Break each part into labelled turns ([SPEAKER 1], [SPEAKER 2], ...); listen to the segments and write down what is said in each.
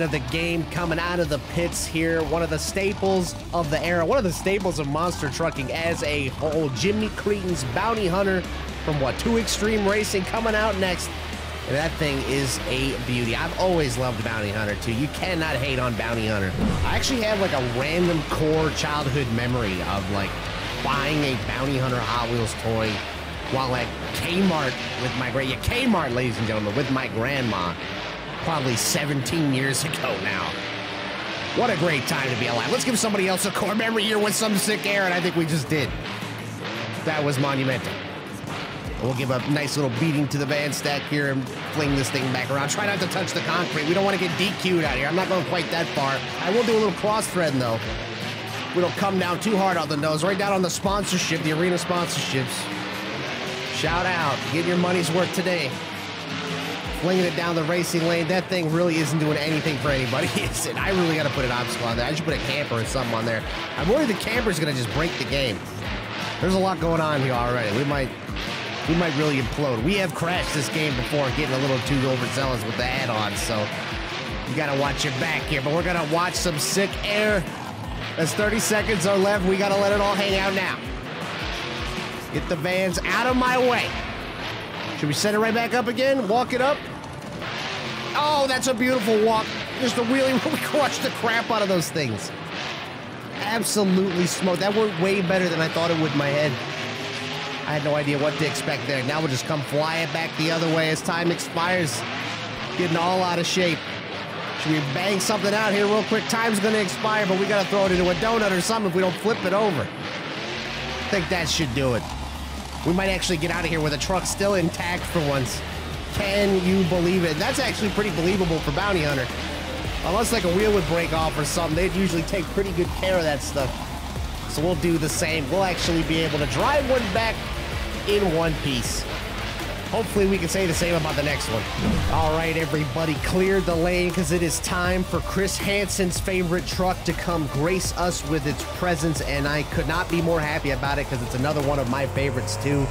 [SPEAKER 1] of the game coming out of the pits here. One of the staples of the era, one of the staples of monster trucking as a whole. Jimmy Creten's Bounty Hunter from what, 2 Extreme Racing coming out next. And that thing is a beauty. I've always loved Bounty Hunter too. You cannot hate on Bounty Hunter. I actually have like a random core childhood memory of like buying a Bounty Hunter Hot Wheels toy while at Kmart with my great yeah, Kmart, ladies and gentlemen, with my grandma, probably 17 years ago now. What a great time to be alive. Let's give somebody else a core memory here with some sick air, and I think we just did. That was monumental. We'll give a nice little beating to the van stack here and fling this thing back around. Try not to touch the concrete. We don't want to get DQ'd out here. I'm not going quite that far. I will do a little cross thread though. We don't come down too hard on the nose. Right down on the sponsorship, the arena sponsorships. Shout out. Get your money's worth today. Flinging it down the racing lane. That thing really isn't doing anything for anybody, is it? I really got to put an obstacle on there. I should put a camper or something on there. I'm worried the camper's going to just break the game. There's a lot going on here already. We might we might really implode. We have crashed this game before, getting a little too overzealous with the add-ons, so you gotta watch your back here. But we're gonna watch some sick air. As 30 seconds are left, we gotta let it all hang out now. Get the vans out of my way. Should we set it right back up again? Walk it up? Oh, that's a beautiful walk. Just a wheelie where we crushed the crap out of those things. Absolutely smoked. That worked way better than I thought it would in my head. I had no idea what to expect there. Now we'll just come fly it back the other way as time expires. Getting all out of shape. Should we bang something out here real quick? Time's gonna expire, but we gotta throw it into a donut or something if we don't flip it over. I think that should do it. We might actually get out of here with a truck still intact for once. Can you believe it? That's actually pretty believable for Bounty Hunter. Unless like a wheel would break off or something, they'd usually take pretty good care of that stuff. So we'll do the same. We'll actually be able to drive one back in one piece. Hopefully we can say the same about the next one. All right, everybody, clear the lane because it is time for Chris Hansen's favorite truck to come grace us with its presence, and I could not be more happy about it because it's another one of my favorites too.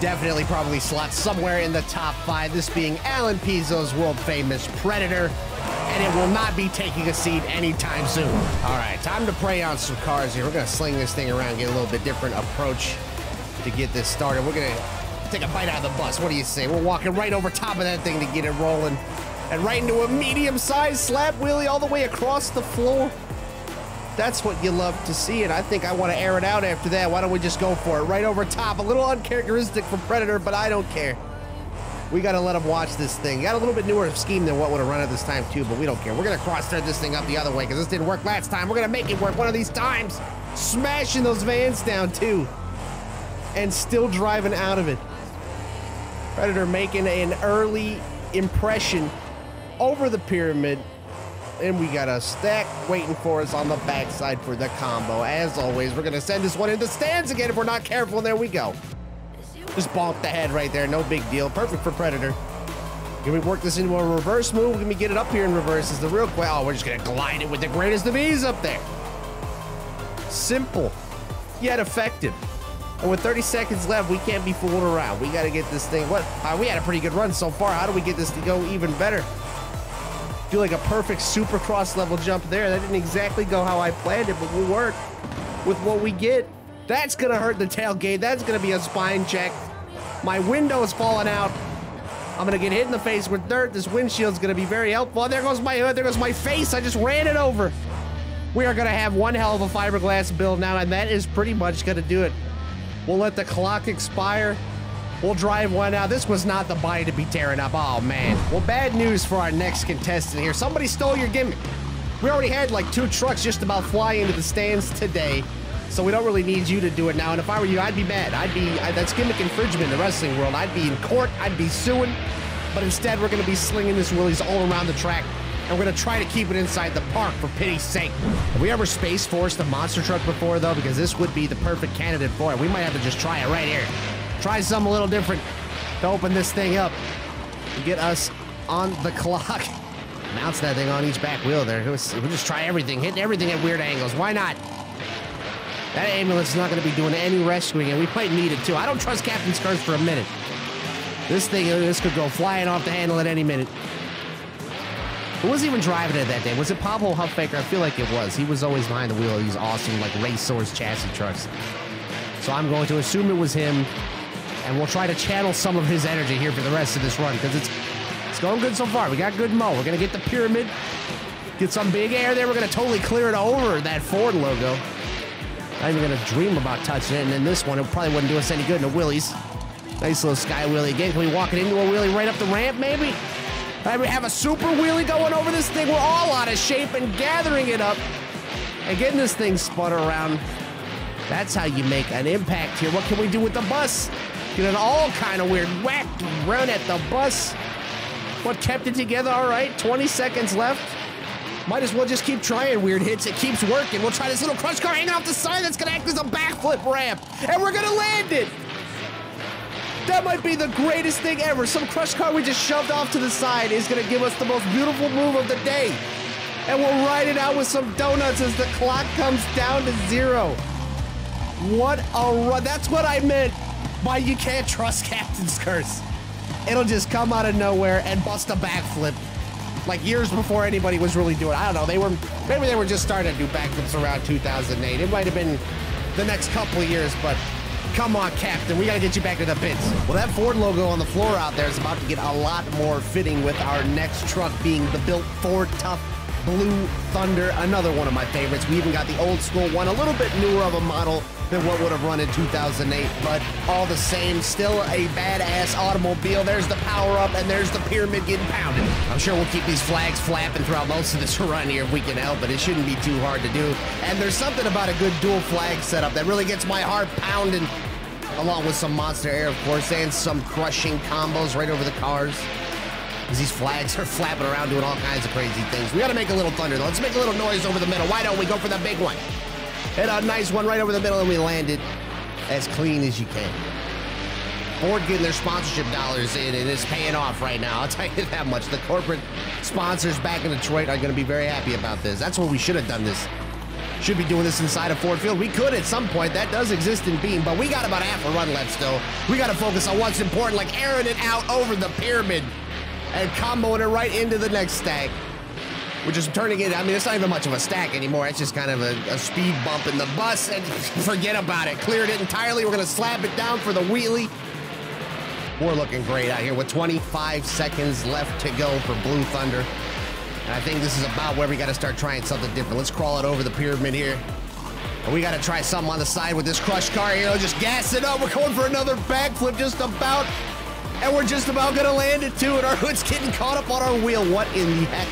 [SPEAKER 1] Definitely probably slots somewhere in the top five, this being Alan Pizzo's world-famous Predator, and it will not be taking a seat anytime soon. All right, time to prey on some cars here. We're gonna sling this thing around, get a little bit different approach to get this started. We're gonna take a bite out of the bus. What do you say? We're walking right over top of that thing to get it rolling. And right into a medium-sized slap wheelie all the way across the floor. That's what you love to see, and I think I want to air it out after that. Why don't we just go for it? Right over top. A little uncharacteristic for Predator, but I don't care. We got to let him watch this thing. Got a little bit newer scheme than what would have run at this time, too, but we don't care. We're going to cross-thread this thing up the other way because this didn't work last time. We're going to make it work one of these times. Smashing those vans down, too and still driving out of it. Predator making an early impression over the pyramid. And we got a stack waiting for us on the backside for the combo. As always, we're to send this one into stands again if we're not careful. And there we go. Just bonk the head right there. No big deal. Perfect for Predator. Can we work this into a reverse move? Can we get it up here in reverse? Is the real question. Oh, we're just to glide it with the greatest of ease up there. Simple, yet effective. And with 30 seconds left, we can't be fooled around. We got to get this thing. What? Uh, we had a pretty good run so far. How do we get this to go even better? Do like a perfect supercross level jump there. That didn't exactly go how I planned it, but we'll work with what we get. That's to hurt the tailgate. That's to be a spine check. My window is falling out. I'm to get hit in the face with dirt. This windshield's to be very helpful. Oh, there goes my hood. There goes my face. I just ran it over. We are to have one hell of a fiberglass build now, and that is pretty much to do it. We'll let the clock expire. We'll drive one out. This was not the body to be tearing up. Oh, man. Well, bad news for our next contestant here. Somebody stole your gimmick. We already had like two trucks just about fly into the stands today. So we don't really need you to do it now. And if I were you, I'd be mad. I'd be, I, that's gimmick infringement in the wrestling world. I'd be in court. I'd be suing. But instead, we're going to be slinging this willies all around the track and we're gonna try to keep it inside the park for pity's sake. Have we ever space forced a monster truck before though? Because this would be the perfect candidate for it. We might have to just try it right here. Try something a little different to open this thing up. Get us on the clock. Mounts that thing on each back wheel there. We'll just try everything, hit everything at weird angles. Why not? That ambulance is not going to be doing any rescuing, and we might need it too. I don't trust Captain Curse for a minute. This thing, uh, this could go flying off the handle at any minute. Who was even driving it that day? Was it Pablo Huffaker? I feel like it was. He was always behind the wheel of these awesome, like, race source chassis trucks. So I'm going to assume it was him, and we'll try to channel some of his energy here for the rest of this run, because it's it's going good so far. We got good mo. We're to get the pyramid, get some big air there. We're to totally clear it over that Ford logo. Not even to dream about touching it. And then this one, it probably wouldn't do us any good in the wheelies. Nice little sky wheelie again. Can we walk it into a wheelie right up the ramp, maybe? we have a super wheelie going over this thing. We're all out of shape and gathering it up and getting this thing spun around. That's how you make an impact here. What can we do with the bus? Get an all kind of weird whack run at the bus. What kept it together? All right, 20 seconds left. Might as well just keep trying weird hits. It keeps working. We'll try this little crush car hanging off the side that's gonna act as a backflip ramp, and we're gonna land it. That might be the greatest thing ever. Some crush car we just shoved off to the side is going to give us the most beautiful move of the day. And we'll ride it out with some donuts as the clock comes down to zero. What a run. That's what I meant by you can't trust Captain's Curse. It'll just come out of nowhere and bust a backflip. Like years before anybody was really doing it. I don't know. They were maybe they were just starting to do backflips around 2008. It might have been the next couple of years, but Come on, Captain. We got to get you back to the pits. Well, that Ford logo on the floor out there is about to get a lot more fitting with our next truck being the built Ford Tough Blue Thunder, another one of my favorites. We even got the old school one, a little bit newer of a model than what would have run in 2008, but all the same, still a badass automobile. There's the power up, and there's the pyramid getting pounded. I'm sure we'll keep these flags flapping throughout most of this run here if we can help it. It shouldn't be too hard to do. And there's something about a good dual flag setup that really gets my heart pounding, along with some monster air, of course, and some crushing combos right over the cars these flags are flapping around doing all kinds of crazy things. We got to make a little thunder, though. Let's make a little noise over the middle. Why don't we go for the big one? Hit a nice one right over the middle, and we land it as clean as you can. Ford getting their sponsorship dollars in, and it's paying off right now. I'll tell you that much. The corporate sponsors back in Detroit are going to be very happy about this. That's what we should have done this. Should be doing this inside of Ford Field. We could at some point. That does exist in Beam, but we got about half a run left still. We got to focus on what's important, like airing it out over the pyramid and comboing it right into the next stack. We're just turning it, I mean, it's not even much of a stack anymore. It's just kind of a, a speed bump in the bus, and forget about it. Cleared it entirely. We're going to slap it down for the wheelie. We're looking great out here with 25 seconds left to go for Blue Thunder. And I think this is about where we got to start trying something different. Let's crawl it over the pyramid here. And we got to try something on the side with this crush car here. Just gas it up. We're going for another backflip just about and we're just about gonna land it too, and our hood's getting caught up on our wheel. What in the heck?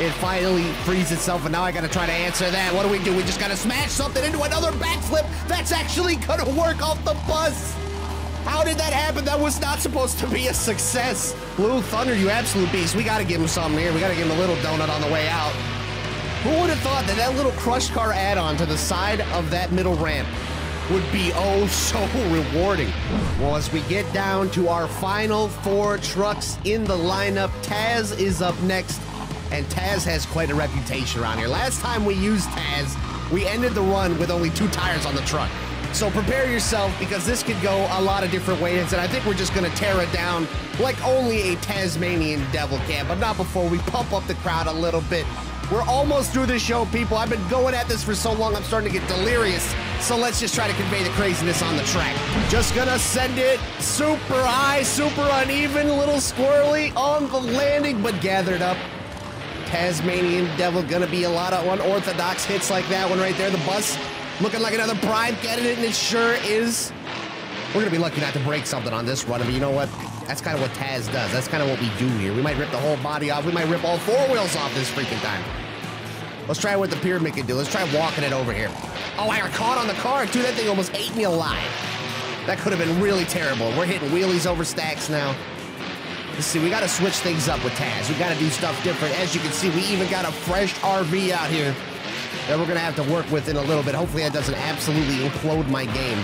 [SPEAKER 1] It finally frees itself, and now I gotta try to answer that. What do we do? We just gotta smash something into another backflip that's actually gonna work off the bus. How did that happen? That was not supposed to be a success. Blue Thunder, you absolute beast. We gotta give him something here. We gotta give him a little donut on the way out. Who would have thought that that little crush car add-on to the side of that middle ramp would be oh so rewarding. Well, as we get down to our final four trucks in the lineup, Taz is up next, and Taz has quite a reputation around here. Last time we used Taz, we ended the run with only two tires on the truck. So prepare yourself because this could go a lot of different ways, and I think we're just to tear it down like only a Tasmanian devil can, but not before we pump up the crowd a little bit we're almost through the show, people. I've been going at this for so long, I'm starting to get delirious. So let's just try to convey the craziness on the track. Just gonna send it super high, super uneven, a little squirrely on the landing, but gathered up. Tasmanian Devil gonna be a lot of unorthodox hits like that one right there. The bus looking like another prime it, and it sure is. We're gonna be lucky not to break something on this run, but you know what? That's kind of what Taz does. That's kind of what we do here. We might rip the whole body off. We might rip all four wheels off this freaking time. Let's try what the pyramid can do. Let's try walking it over here. Oh, I got caught on the car, Dude, That thing almost ate me alive. That could have been really terrible. We're hitting wheelies over stacks now. Let's see, we got to switch things up with Taz. We got to do stuff different. As you can see, we even got a fresh RV out here that we're going to have to work with in a little bit. Hopefully that doesn't absolutely implode my game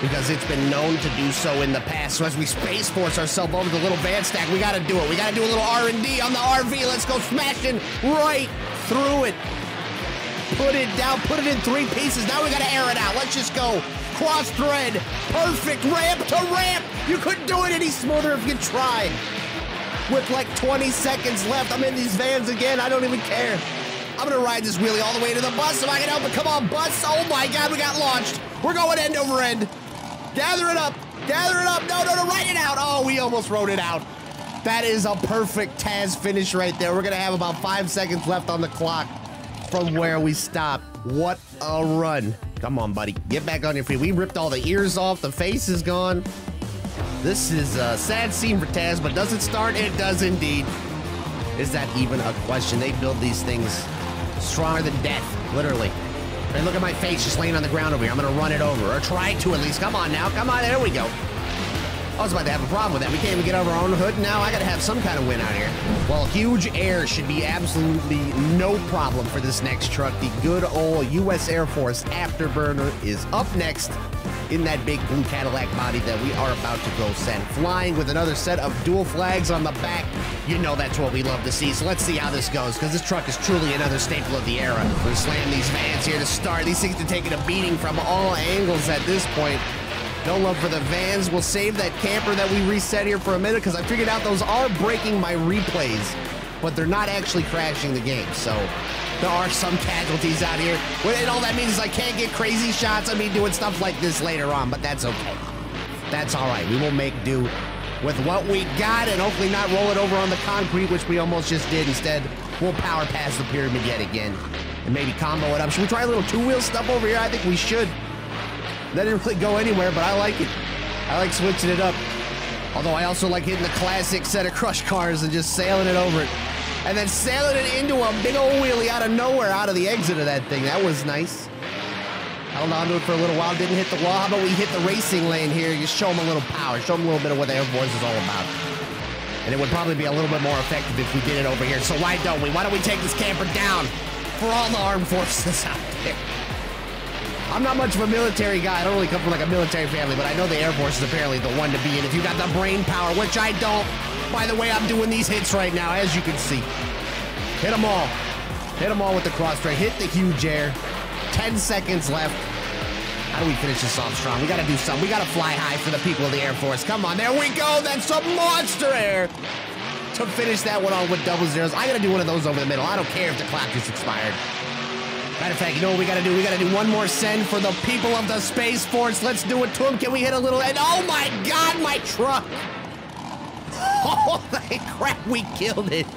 [SPEAKER 1] because it's been known to do so in the past. So as we space force ourselves over the little van stack, we got to do it. We got to do a little R&D on the RV. Let's go smashing right through it. Put it down, put it in three pieces. Now we got to air it out. Let's just go. Cross thread, perfect ramp to ramp. You couldn't do it any smoother if you tried. with like 20 seconds left. I'm in these vans again. I don't even care. I'm gonna ride this wheelie all the way to the bus if I can help it. Come on, bus. Oh my God, we got launched. We're going end over end. Gather it up. Gather it up. No, no, no, write it out. Oh, we almost wrote it out. That is a perfect Taz finish right there. We're gonna have about five seconds left on the clock from where we stopped. What a run. Come on, buddy. Get back on your feet. We ripped all the ears off. The face is gone. This is a sad scene for Taz, but does it start? It does indeed. Is that even a question? They build these things stronger than death, literally. And look at my face just laying on the ground over here. I'm gonna run it over, or try to at least. Come on now, come on, there we go. I was about to have a problem with that. We can't even get over our own hood. Now I gotta have some kind of win out here. Well, huge air should be absolutely no problem for this next truck. The good old U.S. Air Force Afterburner is up next in that big blue Cadillac body that we are about to go send. Flying with another set of dual flags on the back. You know that's what we love to see. So let's see how this goes, because this truck is truly another staple of the era. We're slamming these vans here to start. These things are taking a beating from all angles at this point. No love for the vans. We'll save that camper that we reset here for a minute because I figured out those are breaking my replays, but they're not actually crashing the game. So there are some casualties out here. And all that means is I can't get crazy shots of me doing stuff like this later on, but that's okay. That's all right. We will make do with what we got and hopefully not roll it over on the concrete, which we almost just did. Instead, we'll power past the pyramid yet again and maybe combo it up. Should we try a little two-wheel stuff over here? I think we should. That didn't really go anywhere, but I like it. I like switching it up. Although I also like hitting the classic set of crush cars and just sailing it over it. And then sailing it into a big old wheelie out of nowhere, out of the exit of that thing. That was nice. Held on to it for a little while, didn't hit the wall. How about we hit the racing lane here? Just show them a little power, show them a little bit of what the Air Force is all about. And it would probably be a little bit more effective if we did it over here. So why don't we? Why don't we take this camper down for all the armed forces out there? I'm not much of a military guy. I don't really come from like a military family, but I know the Air Force is apparently the one to be in. If you got the brain power, which I don't. By the way, I'm doing these hits right now, as you can see. Hit them all. Hit them all with the cross train. Hit the huge air. 10 seconds left. How do we finish this off strong? We got to do something. We got to fly high for the people of the Air Force. Come on, there we go. That's some monster air to finish that one on with double zeros. I got to do one of those over the middle. I don't care if the clock just expired. Matter of fact, you know what we gotta do? We gotta do one more send for the people of the Space Force. Let's do it to them. Can we hit a little? And oh my God, my truck! Holy crap, we killed it.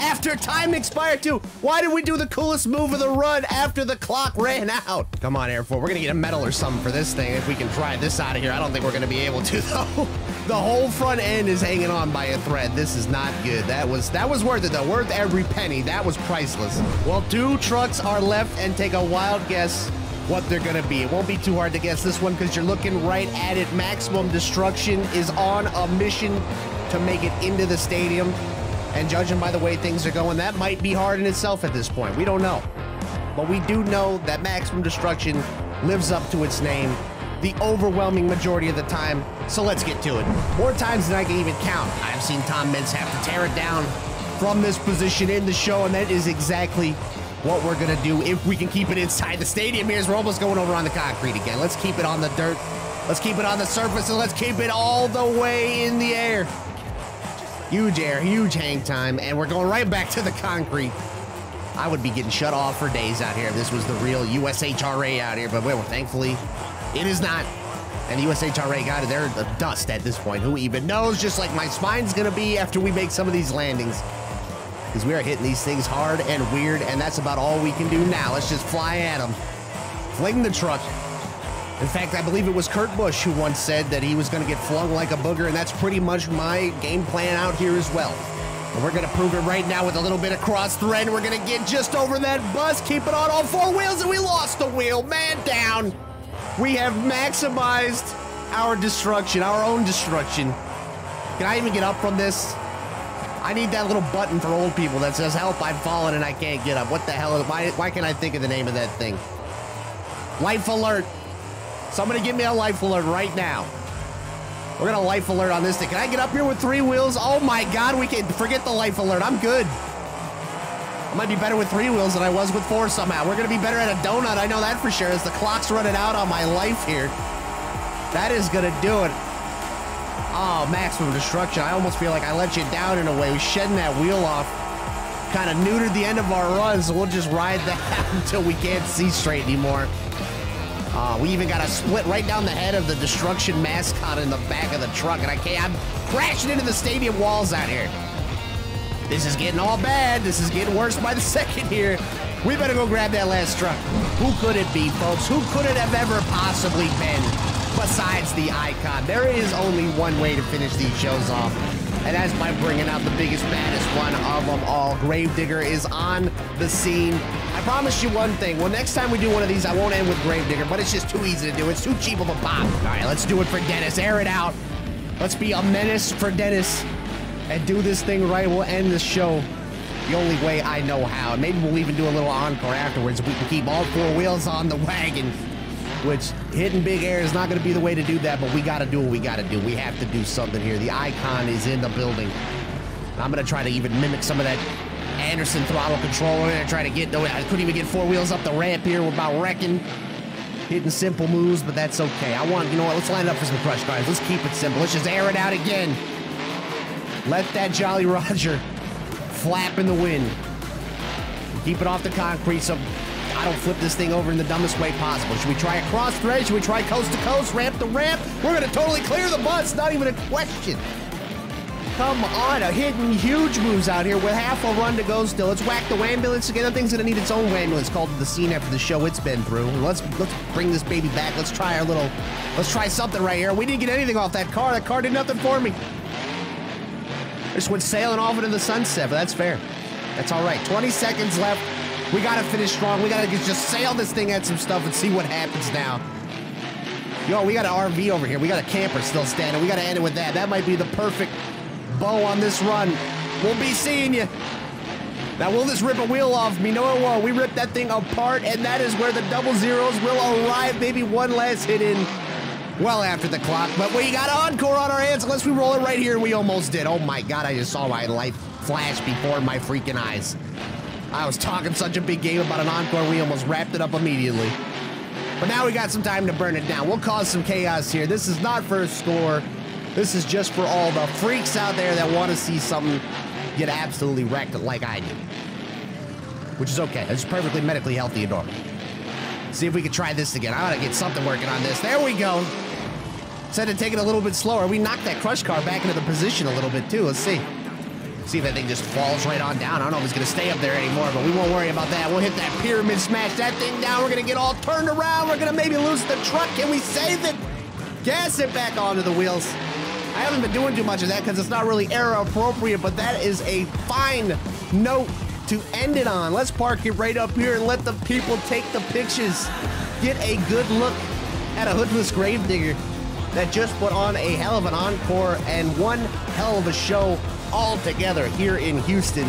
[SPEAKER 1] After time expired too. Why did we do the coolest move of the run after the clock ran out? Come on, Air Force. We're gonna get a medal or something for this thing if we can try this out of here. I don't think we're gonna be able to though. The whole front end is hanging on by a thread. This is not good. That was that was worth it though. Worth every penny. That was priceless. Well, two trucks are left and take a wild guess what they're gonna be. It won't be too hard to guess this one because you're looking right at it. Maximum Destruction is on a mission to make it into the stadium. And judging by the way things are going, that might be hard in itself at this point. We don't know. But we do know that Maximum Destruction lives up to its name the overwhelming majority of the time. So let's get to it. More times than I can even count, I've seen Tom Meents have to tear it down from this position in the show, and that is exactly what we're gonna do if we can keep it inside the stadium. Here's we're almost going over on the concrete again. Let's keep it on the dirt. Let's keep it on the surface, and let's keep it all the way in the air. Huge air, huge hang time, and we're going right back to the concrete. I would be getting shut off for days out here if this was the real USHRA out here, but well, thankfully, it is not. And the USHRA got it, they're the dust at this point. Who even knows? Just like my spine's gonna be after we make some of these landings. Because we are hitting these things hard and weird, and that's about all we can do now. Let's just fly at them. Fling the truck. In fact, I believe it was Kurt Busch who once said that he was going to get flung like a booger, and that's pretty much my game plan out here as well. And we're going to prove it right now with a little bit of cross thread. We're going to get just over that bus, keep it on all four wheels, and we lost the wheel. Man down. We have maximized our destruction, our own destruction. Can I even get up from this? I need that little button for old people that says, help, I've fallen and I can't get up. What the hell? Why, why can't I think of the name of that thing? Life alert. Somebody give me a life alert right now. We're gonna life alert on this thing. Can I get up here with three wheels? Oh my god, we can forget the life alert. I'm good. I might be better with three wheels than I was with four somehow. We're gonna be better at a donut, I know that for sure, as the clock's running out on my life here. That is gonna do it. Oh, maximum destruction. I almost feel like I let you down in a way. We shedding that wheel off kind of neutered the end of our run, so we'll just ride that until we can't see straight anymore. Uh, we even got a split right down the head of the destruction mascot in the back of the truck, and I can't. I'm crashing into the stadium walls out here. This is getting all bad. This is getting worse by the second here. We better go grab that last truck. Who could it be, folks? Who could it have ever possibly been besides the icon? There is only one way to finish these shows off, and that's by bringing out the biggest, baddest one of them all. Gravedigger is on the scene. I promise you one thing. Well, next time we do one of these, I won't end with Gravedigger, but it's just too easy to do. It's too cheap of a pop. All right, let's do it for Dennis. Air it out. Let's be a menace for Dennis and do this thing right. We'll end the show the only way I know how. Maybe we'll even do a little encore afterwards we can keep all four wheels on the wagon. Which hitting big air is not going to be the way to do that, but we got to do what we got to do. We have to do something here. The icon is in the building. I'm going to try to even mimic some of that Anderson throttle control and try to get. No, I couldn't even get four wheels up the ramp here. We're about wrecking. Hitting simple moves, but that's okay. I want, you know what? Let's line up for some crush cars. Let's keep it simple. Let's just air it out again. Let that Jolly Roger flap in the wind. Keep it off the concrete so I don't flip this thing over in the dumbest way possible. Should we try a cross thread? Should we try coast to coast, ramp to ramp? We're going to totally clear the bus. Not even a question. Come on, a hidden huge moves out here with half a run to go still. Let's whack the ambulance again. That thing's gonna need its own ambulance called to the scene after the show it's been through. Let's let's bring this baby back. Let's try our little let's try something right here. We didn't get anything off that car. That car did nothing for me. Just went sailing off into the sunset, but that's fair. That's all right. 20 seconds left. We gotta finish strong. We gotta just sail this thing at some stuff and see what happens now. Yo, we got an RV over here. We got a camper still standing. We gotta end it with that. That might be the perfect bow on this run. We'll be seeing you. Now, will this rip a wheel off me? No, it won't. We ripped that thing apart, and that is where the double zeros will arrive. Maybe one last hit in well after the clock, but we got encore on our hands unless we roll it right here. We almost did. Oh my God, I just saw my life flash before my freaking eyes. I was talking such a big game about an encore, we almost wrapped it up immediately. But now we got some time to burn it down. We'll cause some chaos here. This is not for a score. This is just for all the freaks out there that want to see something get absolutely wrecked like I do. Which is okay. It's perfectly medically healthy and normal. See if we can try this again. I ought to get something working on this. There we go. Instead of taking it a little bit slower, we knocked that crush car back into the position a little bit too. Let's see. See if that thing just falls right on down. I don't know if it's going to stay up there anymore, but we won't worry about that. We'll hit that pyramid, smash that thing down. We're going to get all turned around. We're going to maybe lose the truck. Can we save it? Gas it back onto the wheels. I haven't been doing too much of that because it's not really era appropriate, but that is a fine note to end it on. Let's park it right up here and let the people take the pictures. Get a good look at a hoodless gravedigger that just put on a hell of an encore and one hell of a show all together here in Houston,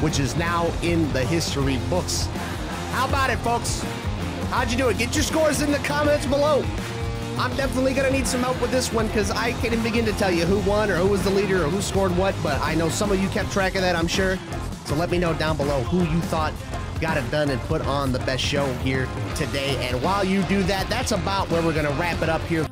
[SPEAKER 1] which is now in the history books. How about it, folks? How'd you do it? Get your scores in the comments below. I'm definitely going to need some help with this one because I can't even begin to tell you who won or who was the leader or who scored what, but I know some of you kept track of that, I'm sure. So let me know down below who you thought got it done and put on the best show here today. And while you do that, that's about where we're going to wrap it up here.